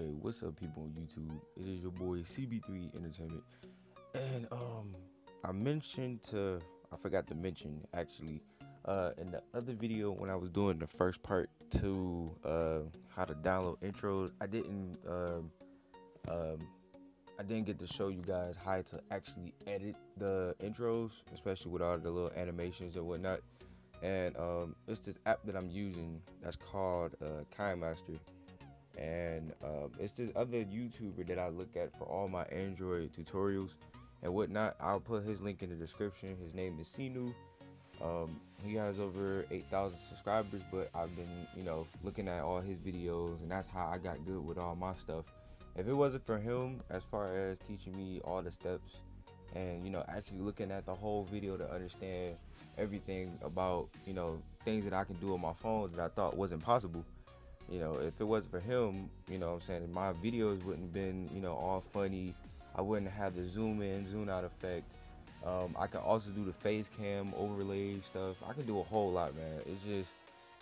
Okay, what's up, people on YouTube? It is your boy CB3 Entertainment, and um, I mentioned to I forgot to mention actually uh in the other video when I was doing the first part to uh how to download intros. I didn't um um I didn't get to show you guys how to actually edit the intros, especially with all the little animations and whatnot. And um, it's this app that I'm using that's called uh, KineMaster and um, it's this other YouTuber that I look at for all my Android tutorials and whatnot. I'll put his link in the description. His name is Cinou. Um, he has over 8,000 subscribers, but I've been, you know, looking at all his videos, and that's how I got good with all my stuff. If it wasn't for him, as far as teaching me all the steps and, you know, actually looking at the whole video to understand everything about, you know, things that I can do on my phone that I thought wasn't possible you know, if it wasn't for him, you know I'm saying, my videos wouldn't have been, you know, all funny. I wouldn't have the zoom in, zoom out effect. Um, I can also do the face cam overlay stuff. I can do a whole lot, man. It's just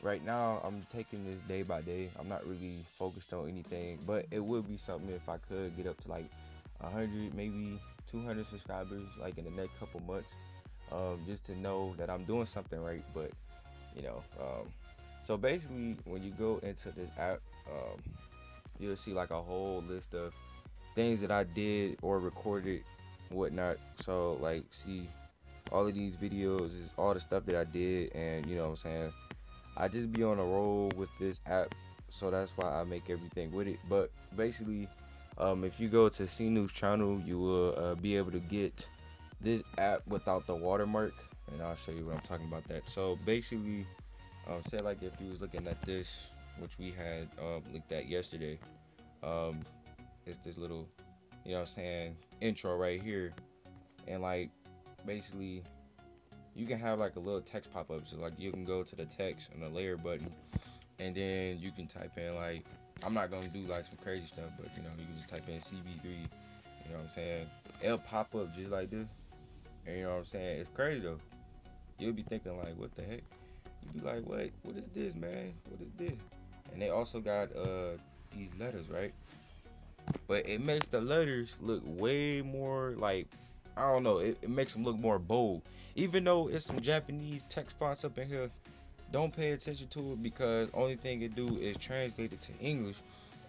right now I'm taking this day by day. I'm not really focused on anything, but it would be something if I could get up to like 100, maybe 200 subscribers, like in the next couple months, um, just to know that I'm doing something right. But you know, um, so basically, when you go into this app, um, you'll see like a whole list of things that I did or recorded, whatnot. So like, see, all of these videos is all the stuff that I did, and you know what I'm saying. I just be on a roll with this app, so that's why I make everything with it. But basically, um, if you go to Cinou's channel, you will uh, be able to get this app without the watermark, and I'll show you what I'm talking about. That so basically um, say like if you was looking at this, which we had um, looked at yesterday, um, it's this little, you know, what I'm saying intro right here, and like basically, you can have like a little text pop up. So like you can go to the text and the layer button, and then you can type in like I'm not gonna do like some crazy stuff, but you know you can just type in CB3. You know what I'm saying? It'll pop up just like this. And you know what I'm saying? It's crazy though. You'll be thinking like, what the heck? You be like, wait, what is this, man? What is this? And they also got uh these letters, right? But it makes the letters look way more like I don't know. It, it makes them look more bold. Even though it's some Japanese text fonts up in here, don't pay attention to it because only thing it do is translate it to English,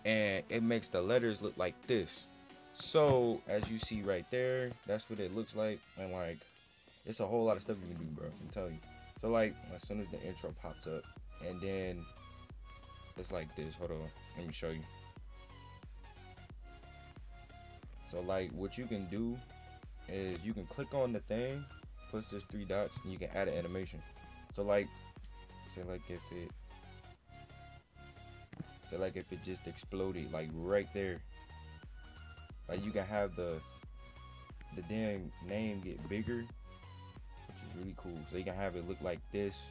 and it makes the letters look like this. So as you see right there, that's what it looks like, and like it's a whole lot of stuff you can do, bro. I'm telling you. So like as soon as the intro pops up, and then it's like this. Hold on, let me show you. So like what you can do is you can click on the thing, push this three dots, and you can add an animation. So like, say like if it, say like if it just exploded like right there, like you can have the the damn name get bigger really cool. So you can have it look like this,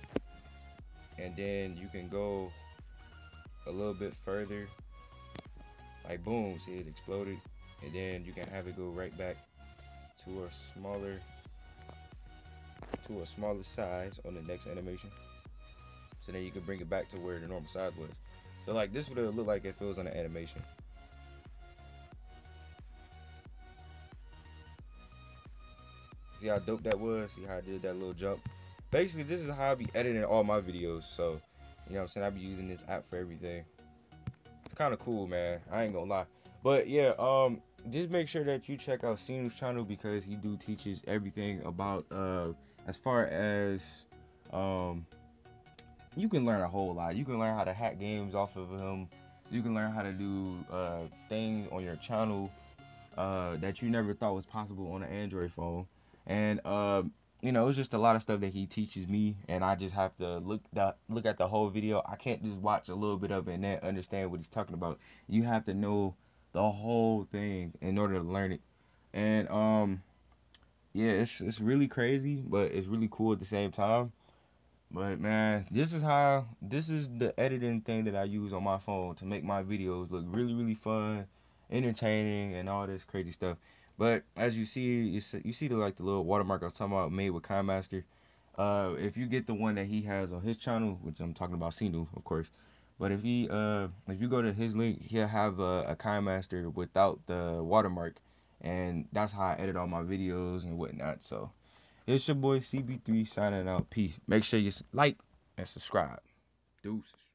and then you can go a little bit further. Like boom, see it exploded, and then you can have it go right back to a smaller to a smaller size on the next animation. So then you can bring it back to where the normal size was. So like this would look like if it was on an animation. See how dope that was? See how I did that little jump? Basically, this is how I be editing all my videos. So, you know what I'm saying? I be using this app for everything. It's kind of cool, man. I ain't gonna lie. But yeah, um, just make sure that you check out Cinou's channel because he do teaches everything about uh as far as um you can learn a whole lot. You can learn how to hack games off of him. You can learn how to do uh things on your channel uh that you never thought was possible on an Android phone and um, you know, it's just a lot of stuff that he teaches me, and I just have to look the look at the whole video. I can't just watch a little bit of it and then understand what he's talking about. You have to know the whole thing in order to learn it. And um, yeah, it's it's really crazy, but it's really cool at the same time. But man, this is how this is the editing thing that I use on my phone to make my videos look really really fun, entertaining, and all this crazy stuff. But as you see, you see, you see the like the little watermark I was talking about made with KineMaster. Uh, if you get the one that he has on his channel, which I'm talking about Cinou, of course, But if he uh if you go to his link, he'll have a, a KineMaster without the watermark, and that's how I edit all my videos and whatnot. So it's your boy CB3 signing out. Peace. Make sure you like and subscribe. Deuces.